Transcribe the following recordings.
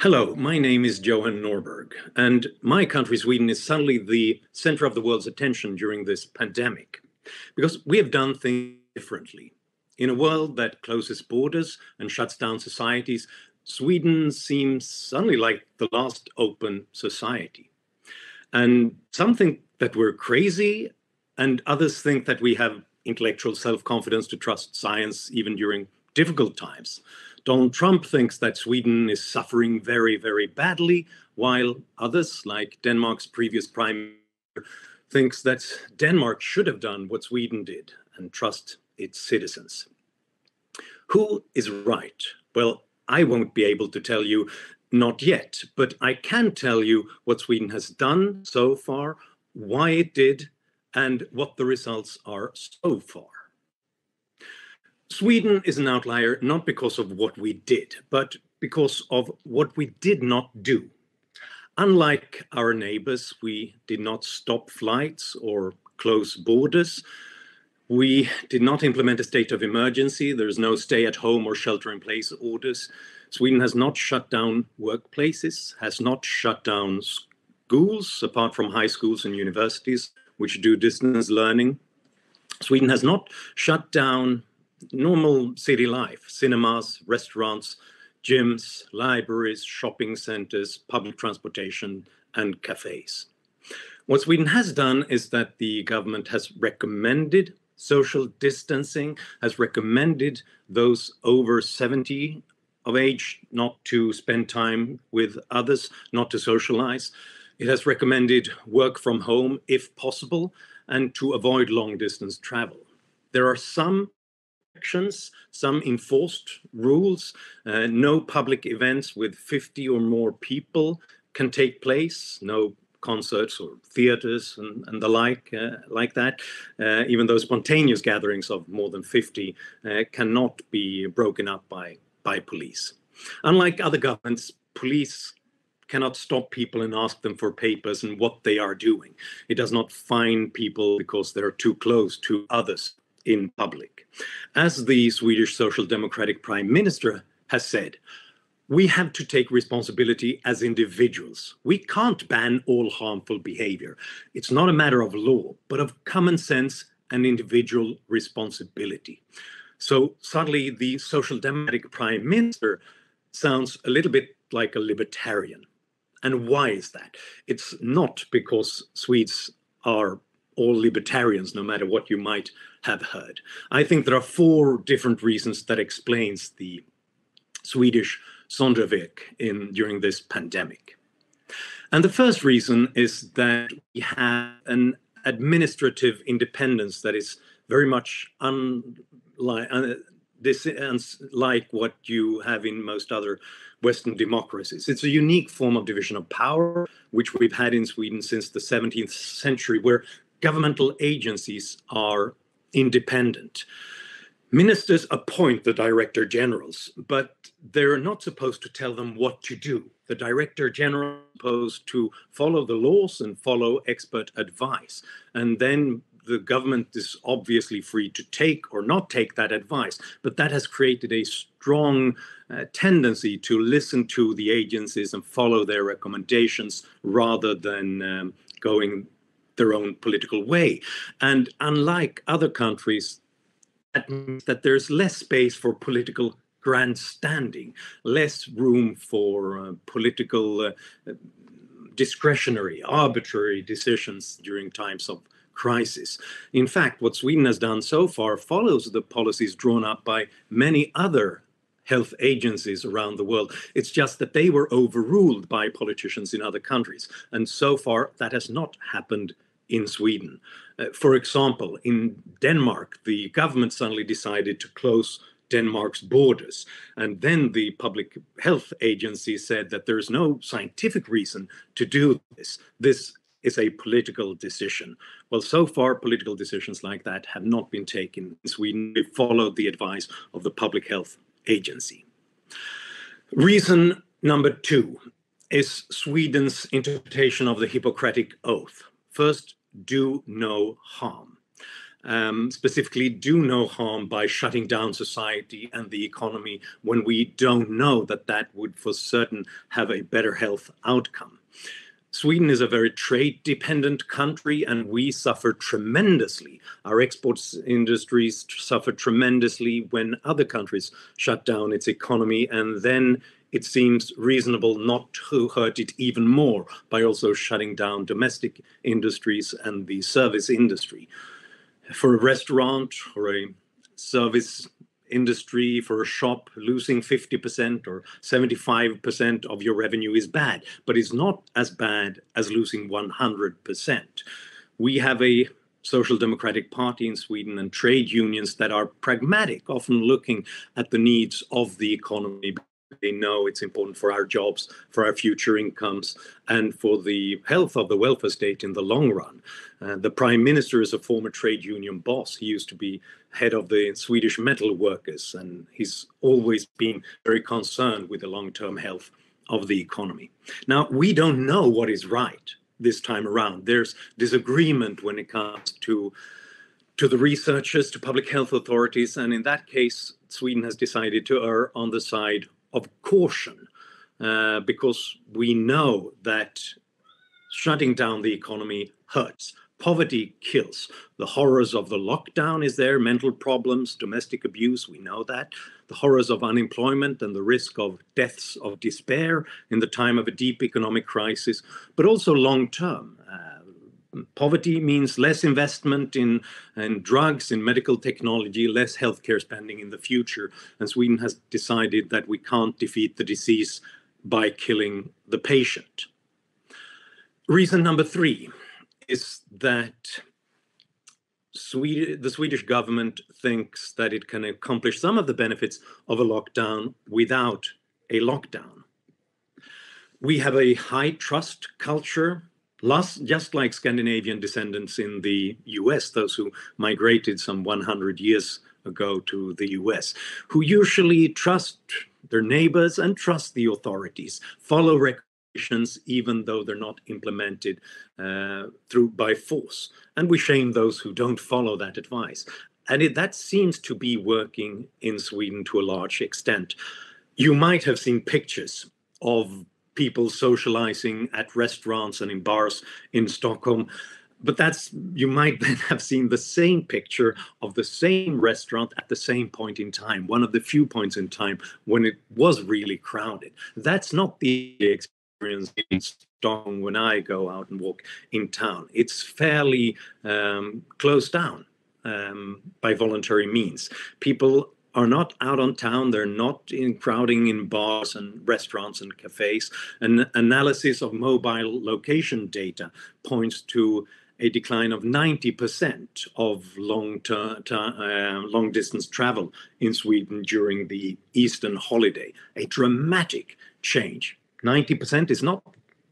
Hello, my name is Johan Norberg, and my country, Sweden, is suddenly the center of the world's attention during this pandemic because we have done things differently. In a world that closes borders and shuts down societies, Sweden seems suddenly like the last open society. And some think that we're crazy, and others think that we have intellectual self confidence to trust science even during difficult times. Donald Trump thinks that Sweden is suffering very, very badly, while others, like Denmark's previous prime minister, thinks that Denmark should have done what Sweden did and trust its citizens. Who is right? Well, I won't be able to tell you not yet, but I can tell you what Sweden has done so far, why it did, and what the results are so far. Sweden is an outlier not because of what we did, but because of what we did not do. Unlike our neighbors, we did not stop flights or close borders. We did not implement a state of emergency. There's no stay at home or shelter in place orders. Sweden has not shut down workplaces, has not shut down schools, apart from high schools and universities, which do distance learning. Sweden has not shut down normal city life cinemas, restaurants, gyms, libraries, shopping centers, public transportation, and cafes. What Sweden has done is that the government has recommended social distancing, has recommended those over 70 of age not to spend time with others, not to socialize. It has recommended work from home if possible and to avoid long distance travel. There are some some enforced rules. Uh, no public events with 50 or more people can take place. No concerts or theaters and, and the like, uh, like that. Uh, even though spontaneous gatherings of more than 50 uh, cannot be broken up by, by police. Unlike other governments, police cannot stop people and ask them for papers and what they are doing. It does not fine people because they're too close to others in public. As the Swedish Social Democratic Prime Minister has said, we have to take responsibility as individuals. We can't ban all harmful behavior. It's not a matter of law, but of common sense and individual responsibility. So suddenly, the Social Democratic Prime Minister sounds a little bit like a libertarian. And why is that? It's not because Swedes are all libertarians, no matter what you might have heard. I think there are four different reasons that explains the Swedish Sonderweg in during this pandemic. And the first reason is that we have an administrative independence that is very much unlike uh, this like what you have in most other Western democracies. It's a unique form of division of power, which we've had in Sweden since the 17th century, where governmental agencies are independent. Ministers appoint the director generals, but they're not supposed to tell them what to do. The director general is supposed to follow the laws and follow expert advice. And then the government is obviously free to take or not take that advice, but that has created a strong uh, tendency to listen to the agencies and follow their recommendations rather than um, going their own political way. And unlike other countries, that means that there's less space for political grandstanding, less room for uh, political uh, discretionary, arbitrary decisions during times of crisis. In fact, what Sweden has done so far follows the policies drawn up by many other health agencies around the world. It's just that they were overruled by politicians in other countries. And so far, that has not happened in Sweden. Uh, for example, in Denmark, the government suddenly decided to close Denmark's borders. And then the public health agency said that there's no scientific reason to do this. This is a political decision. Well, so far, political decisions like that have not been taken in Sweden. We followed the advice of the public health agency. Reason number two is Sweden's interpretation of the Hippocratic Oath. First, do no harm. um, specifically do no harm by shutting down society and the economy when we don't know that that would for certain have a better health outcome. Sweden is a very trade dependent country and we suffer tremendously. Our exports industries suffer tremendously when other countries shut down its economy and then it seems reasonable not to hurt it even more by also shutting down domestic industries and the service industry. For a restaurant or a service industry, for a shop, losing 50% or 75% of your revenue is bad, but it's not as bad as losing 100%. We have a social democratic party in Sweden and trade unions that are pragmatic, often looking at the needs of the economy they know it's important for our jobs, for our future incomes, and for the health of the welfare state in the long run. Uh, the prime minister is a former trade union boss. He used to be head of the Swedish metal workers, and he's always been very concerned with the long term health of the economy. Now, we don't know what is right this time around. There's disagreement when it comes to to the researchers, to public health authorities, and in that case, Sweden has decided to err on the side of caution uh, because we know that shutting down the economy hurts. Poverty kills. The horrors of the lockdown is there, mental problems, domestic abuse, we know that. The horrors of unemployment and the risk of deaths of despair in the time of a deep economic crisis, but also long term. Uh, poverty means less investment in, in drugs, in medical technology, less healthcare spending in the future. And Sweden has decided that we can't defeat the disease by killing the patient. Reason number three is that Sweden, the Swedish government thinks that it can accomplish some of the benefits of a lockdown without a lockdown. We have a high trust culture Just like Scandinavian descendants in the US, those who migrated some 100 years ago to the US, who usually trust their neighbors and trust the authorities, follow regulations even though they're not implemented uh, through by force. And we shame those who don't follow that advice. And it, that seems to be working in Sweden to a large extent. You might have seen pictures of people socializing at restaurants and in bars in Stockholm. But that's you might then have seen the same picture of the same restaurant at the same point in time, one of the few points in time when it was really crowded. That's not the experience in Stockholm when I go out and walk in town. It's fairly um, closed down um, by voluntary means. People are not out on town. They're not in crowding in bars and restaurants and cafes. An analysis of mobile location data points to a decline of 90% of long, ter- ter- uh, long distance travel in Sweden during the Eastern holiday. A dramatic change. 90% is not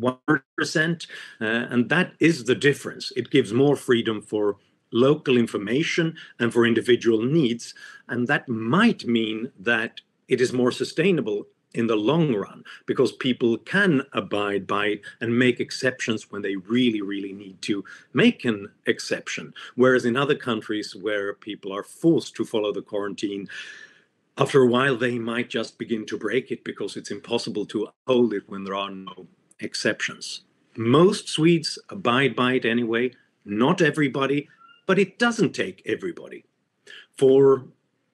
1%, uh, and that is the difference. It gives more freedom for local information and for individual needs. And that might mean that it is more sustainable in the long run because people can abide by it and make exceptions when they really, really need to make an exception. Whereas in other countries where people are forced to follow the quarantine, after a while they might just begin to break it because it's impossible to hold it when there are no exceptions. Most Swedes abide by it anyway, not everybody, but it doesn't take everybody. For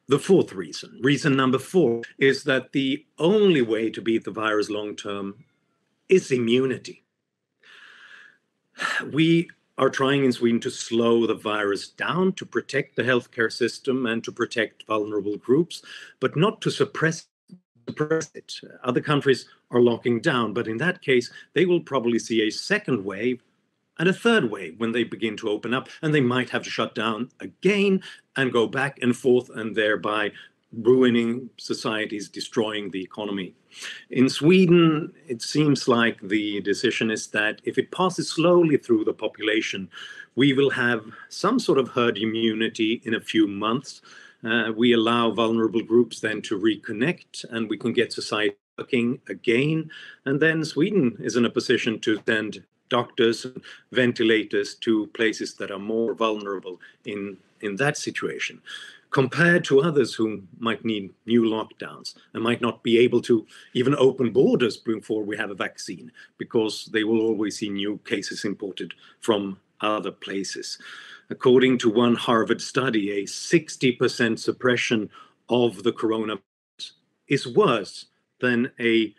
the fourth reason, reason number four, is that the only way to beat the virus long term is immunity. We are trying in Sweden to slow the virus down, to protect the healthcare system and to protect vulnerable groups, but not to suppress, suppress it. Other countries are locking down, but in that case, they will probably see a second wave and a third wave when they begin to open up, and they might have to shut down again and go back and forth, and thereby ruining societies, destroying the economy. In Sweden, it seems like the decision is that if it passes slowly through the population, we will have some sort of herd immunity in a few months. Uh, we allow vulnerable groups then to reconnect, and we can get society working again. And then Sweden is in a position to send doctors and ventilators to places that are more vulnerable in, in that situation compared to others who might need new lockdowns and might not be able to even open borders before we have a vaccine because they will always see new cases imported from other places. According to one Harvard study, a 60% suppression of the coronavirus is worse than a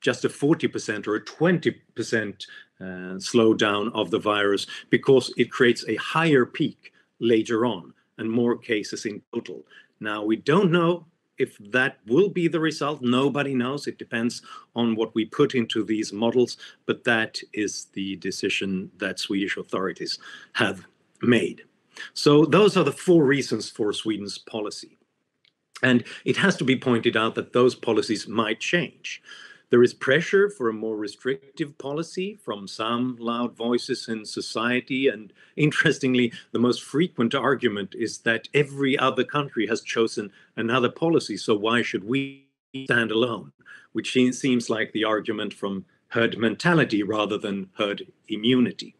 just a 40% or a 20% uh, slowdown of the virus because it creates a higher peak later on and more cases in total. Now, we don't know if that will be the result. Nobody knows. It depends on what we put into these models, but that is the decision that Swedish authorities have made. So, those are the four reasons for Sweden's policy. And it has to be pointed out that those policies might change. There is pressure for a more restrictive policy from some loud voices in society. And interestingly, the most frequent argument is that every other country has chosen another policy. So why should we stand alone? Which seems like the argument from herd mentality rather than herd immunity.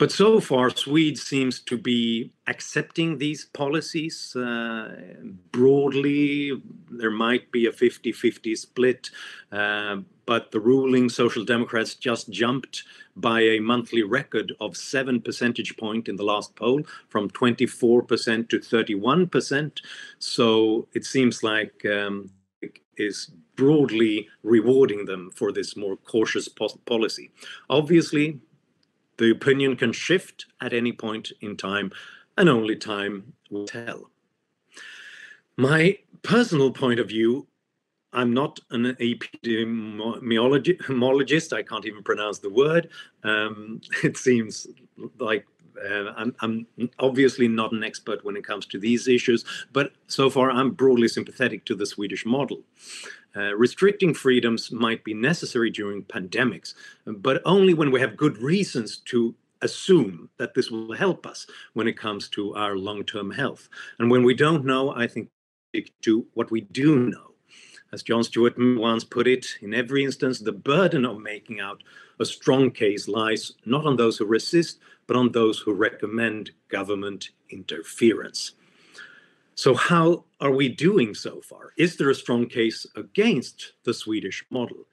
But so far, Sweden seems to be accepting these policies uh, broadly. There might be a 50 50 split, uh, but the ruling Social Democrats just jumped by a monthly record of seven percentage point in the last poll from 24% to 31%. So it seems like um, is broadly rewarding them for this more cautious policy. Obviously, the opinion can shift at any point in time, and only time will tell. My personal point of view I'm not an epidemiologist. I can't even pronounce the word. Um, it seems like uh, I'm, I'm, obviously not an expert when it comes to these issues, but so far I'm broadly sympathetic to the Swedish model. Uh, restricting freedoms might be necessary during pandemics, but only when we have good reasons to assume that this will help us when it comes to our long term health. And when we don't know, I think to what we do know. As John Stuart once put it, in every instance, the burden of making out a strong case lies not on those who resist, but on those who recommend government interference. So, how are we doing so far? Is there a strong case against the Swedish model?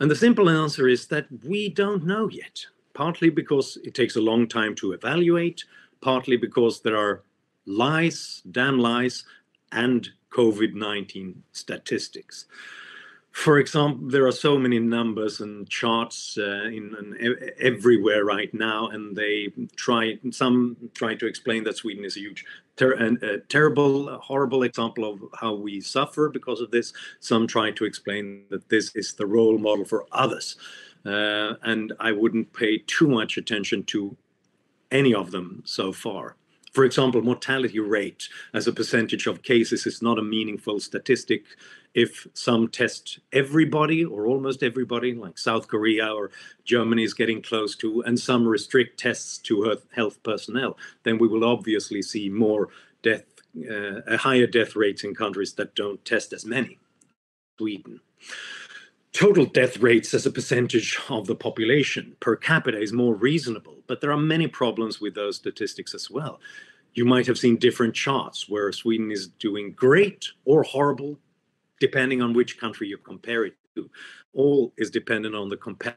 And the simple answer is that we don't know yet, partly because it takes a long time to evaluate, partly because there are lies, damn lies, and COVID 19 statistics for example, there are so many numbers and charts uh, in, in, everywhere right now, and they try some try to explain that Sweden is a huge, ter- a terrible, horrible example of how we suffer because of this. Some try to explain that this is the role model for others, uh, and I wouldn't pay too much attention to any of them so far. For example, mortality rate as a percentage of cases is not a meaningful statistic if some test everybody or almost everybody, like South Korea or Germany is getting close to, and some restrict tests to health personnel, then we will obviously see more death, uh, higher death rates in countries that don't test as many. Sweden. Total death rates as a percentage of the population per capita is more reasonable, but there are many problems with those statistics as well. You might have seen different charts where Sweden is doing great or horrible depending on which country you compare it to. All is dependent on the compare.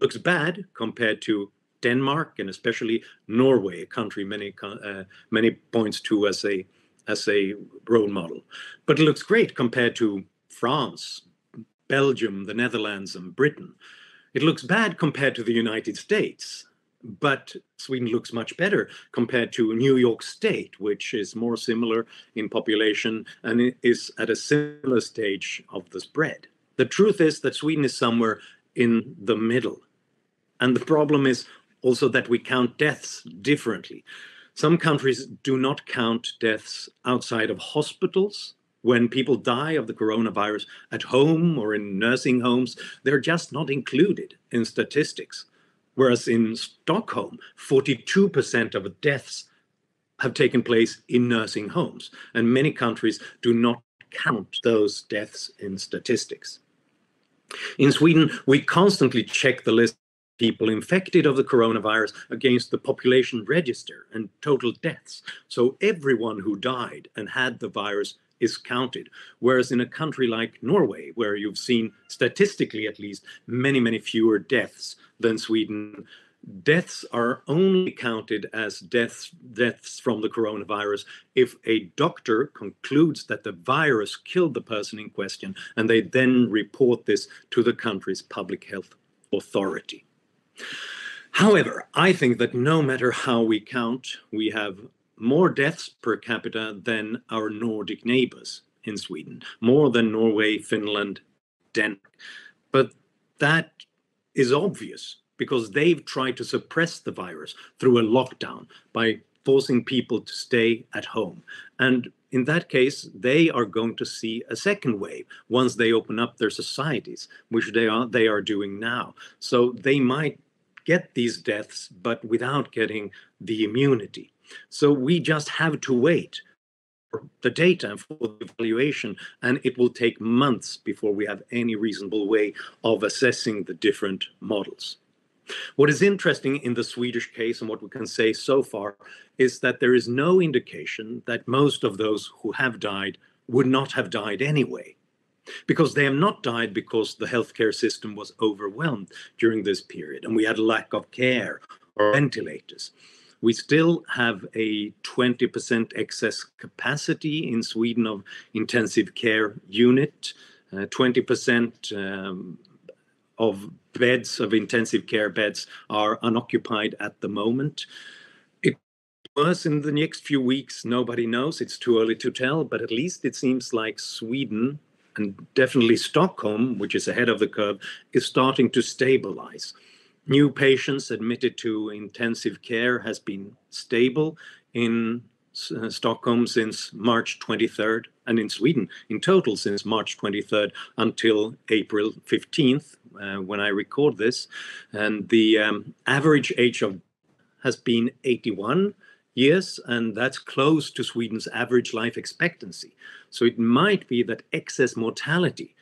looks bad compared to Denmark and especially Norway, a country many uh, many points to as a as a role model, but it looks great compared to France, Belgium, the Netherlands, and Britain. It looks bad compared to the United States, but Sweden looks much better compared to New York State, which is more similar in population and is at a similar stage of the spread. The truth is that Sweden is somewhere in the middle. And the problem is also that we count deaths differently. Some countries do not count deaths outside of hospitals. When people die of the coronavirus at home or in nursing homes, they're just not included in statistics. Whereas in Stockholm, 42% of deaths have taken place in nursing homes, and many countries do not count those deaths in statistics. In Sweden, we constantly check the list of people infected of the coronavirus against the population register and total deaths. So everyone who died and had the virus is counted. Whereas in a country like Norway, where you've seen statistically at least many, many fewer deaths than Sweden, deaths are only counted as deaths deaths from the coronavirus if a doctor concludes that the virus killed the person in question and they then report this to the country's public health authority however i think that no matter how we count we have more deaths per capita than our nordic neighbors in sweden more than norway finland denmark but that is obvious because they've tried to suppress the virus through a lockdown by forcing people to stay at home. And in that case, they are going to see a second wave once they open up their societies, which they are they are doing now. So they might get these deaths, but without getting the immunity. So we just have to wait for the data for the evaluation, and it will take months before we have any reasonable way of assessing the different models. What is interesting in the Swedish case and what we can say so far is that there is no indication that most of those who have died would not have died anyway. Because they have not died because the healthcare system was overwhelmed during this period and we had a lack of care or ventilators. We still have a 20% excess capacity in Sweden of intensive care unit, uh, 20% um, of beds, of intensive care beds, are unoccupied at the moment. It was in the next few weeks, nobody knows. It's too early to tell, but at least it seems like Sweden and definitely Stockholm, which is ahead of the curve, is starting to stabilize. New patients admitted to intensive care has been stable in uh, Stockholm since March 23rd, and in Sweden in total since March 23rd until April 15th, uh, when I record this. And the um, average age of has been 81 years, and that's close to Sweden's average life expectancy. So it might be that excess mortality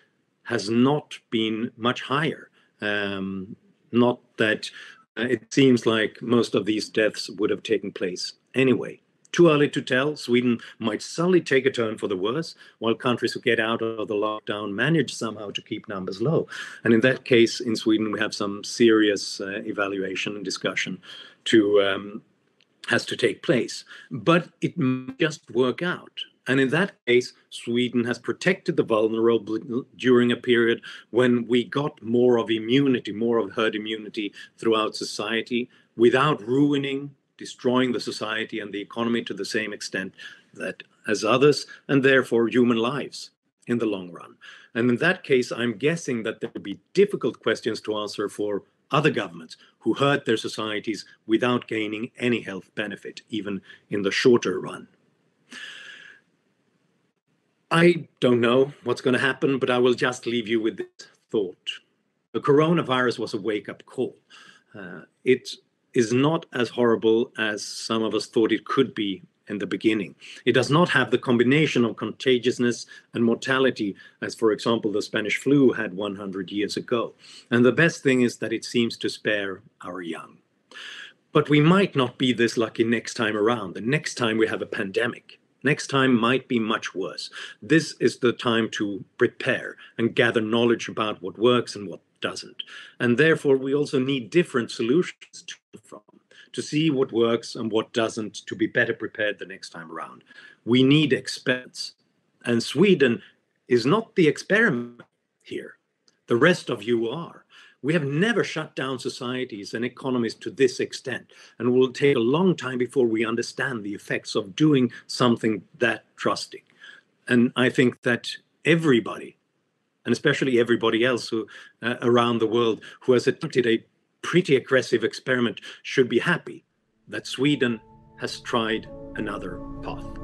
has not been much higher. Um, not that uh, it seems like most of these deaths would have taken place anyway. Too early to tell. Sweden might suddenly take a turn for the worse, while countries who get out of the lockdown manage somehow to keep numbers low. And in that case, in Sweden, we have some serious uh, evaluation and discussion to um, has to take place. But it might just work out. And in that case, Sweden has protected the vulnerable during a period when we got more of immunity, more of herd immunity throughout society without ruining destroying the society and the economy to the same extent that as others, and therefore human lives in the long run. And in that case, I'm guessing that there would be difficult questions to answer for other governments who hurt their societies without gaining any health benefit, even in the shorter run. I don't know what's going to happen, but I will just leave you with this thought. The coronavirus was a wake up call. Uh, it is not as horrible as some of us thought it could be in the beginning. It does not have the combination of contagiousness and mortality as, for example, the Spanish flu had 100 years ago. And the best thing is that it seems to spare our young. But we might not be this lucky next time around. The next time we have a pandemic. Next time might be much worse. This is the time to prepare and gather knowledge about what works and what doesn't. And therefore, we also need different solutions to from to see what works and what doesn't to be better prepared the next time around. We need experts. And Sweden is not the experiment here. The rest of you are. We have never shut down societies and economies to this extent, and it will take a long time before we understand the effects of doing something that trusting. And I think that everybody and especially everybody else who uh, around the world who has attempted a pretty aggressive experiment should be happy that Sweden has tried another path.